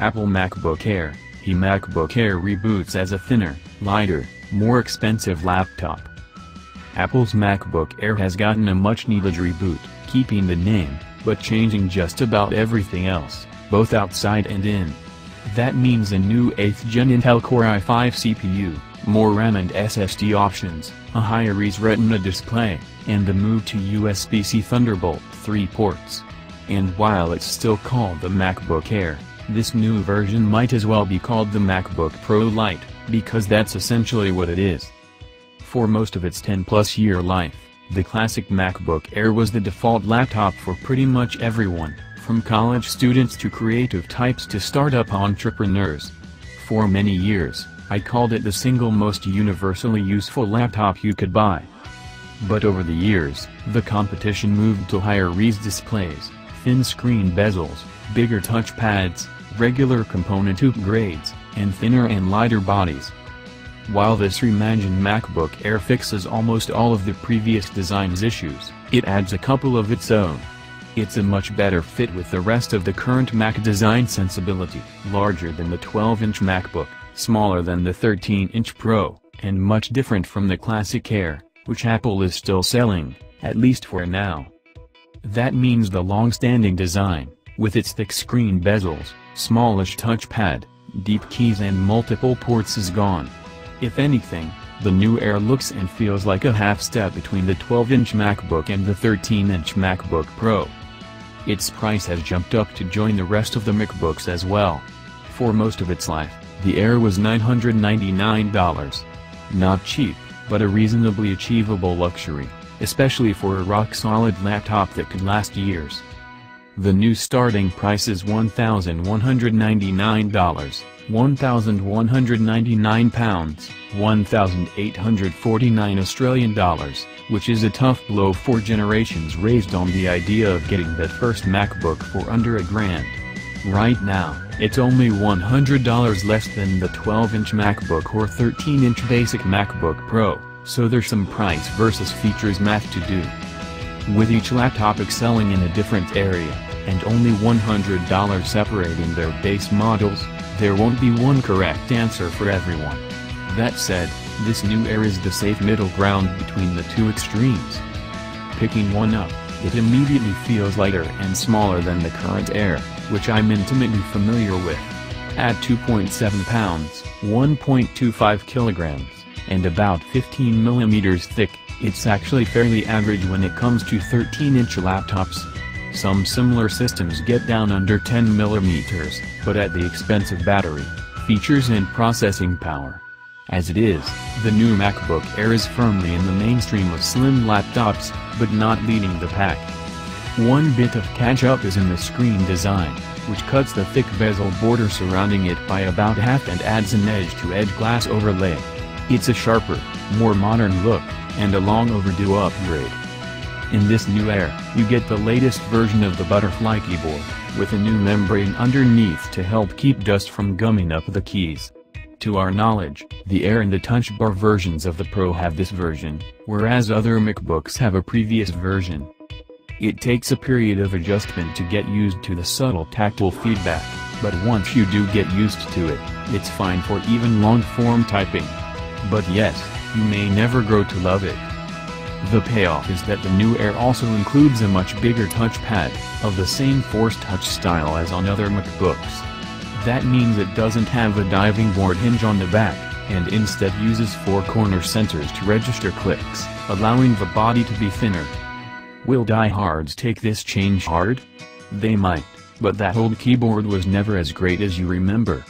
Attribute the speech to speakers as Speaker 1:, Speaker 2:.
Speaker 1: Apple MacBook Air, he MacBook Air reboots as a thinner, lighter, more expensive laptop. Apple's MacBook Air has gotten a much-needed reboot, keeping the name, but changing just about everything else, both outside and in. That means a new 8th gen Intel Core i5 CPU, more RAM and SSD options, a higher-res Retina display, and the move to USB-C Thunderbolt 3 ports. And while it's still called the MacBook Air, this new version might as well be called the MacBook Pro Lite, because that's essentially what it is. For most of its 10-plus year life, the classic MacBook Air was the default laptop for pretty much everyone, from college students to creative types to startup entrepreneurs. For many years, I called it the single most universally useful laptop you could buy. But over the years, the competition moved to higher-res displays, thin screen bezels, bigger touchpads, regular component upgrades, and thinner and lighter bodies. While this reimagined MacBook Air fixes almost all of the previous design's issues, it adds a couple of its own. It's a much better fit with the rest of the current Mac design sensibility, larger than the 12-inch MacBook, smaller than the 13-inch Pro, and much different from the classic Air, which Apple is still selling, at least for now. That means the long-standing design, with its thick screen bezels, smallish touchpad, deep keys and multiple ports is gone. If anything, the new Air looks and feels like a half step between the 12-inch MacBook and the 13-inch MacBook Pro. Its price has jumped up to join the rest of the MacBooks as well. For most of its life, the Air was $999. Not cheap, but a reasonably achievable luxury, especially for a rock-solid laptop that could last years. The new starting price is $1,199, 1,199 pounds, 1,849 Australian dollars, which is a tough blow for generations raised on the idea of getting that first MacBook for under a grand. Right now, it's only $100 less than the 12-inch MacBook or 13-inch basic MacBook Pro, so there's some price versus features math to do. With each laptop excelling in a different area, and only $100 separating their base models, there won't be one correct answer for everyone. That said, this new Air is the safe middle ground between the two extremes. Picking one up, it immediately feels lighter and smaller than the current Air, which I'm intimately familiar with. At 2.7 pounds, 1.25 kilograms, and about 15 millimeters thick, it's actually fairly average when it comes to 13-inch laptops. Some similar systems get down under 10 millimeters, but at the expense of battery, features and processing power. As it is, the new MacBook Air is firmly in the mainstream of slim laptops, but not leading the pack. One bit of catch-up is in the screen design, which cuts the thick bezel border surrounding it by about half and adds an edge-to-edge -edge glass overlay. It's a sharper, more modern look, and a long overdue upgrade. In this new Air, you get the latest version of the Butterfly keyboard, with a new membrane underneath to help keep dust from gumming up the keys. To our knowledge, the Air and the Touch Bar versions of the Pro have this version, whereas other MacBooks have a previous version. It takes a period of adjustment to get used to the subtle tactile feedback, but once you do get used to it, it's fine for even long-form typing. But yes, you may never grow to love it. The payoff is that the new Air also includes a much bigger touchpad, of the same Force Touch style as on other MacBooks. That means it doesn't have a diving board hinge on the back, and instead uses four corner sensors to register clicks, allowing the body to be thinner. Will diehards take this change hard? They might, but that old keyboard was never as great as you remember.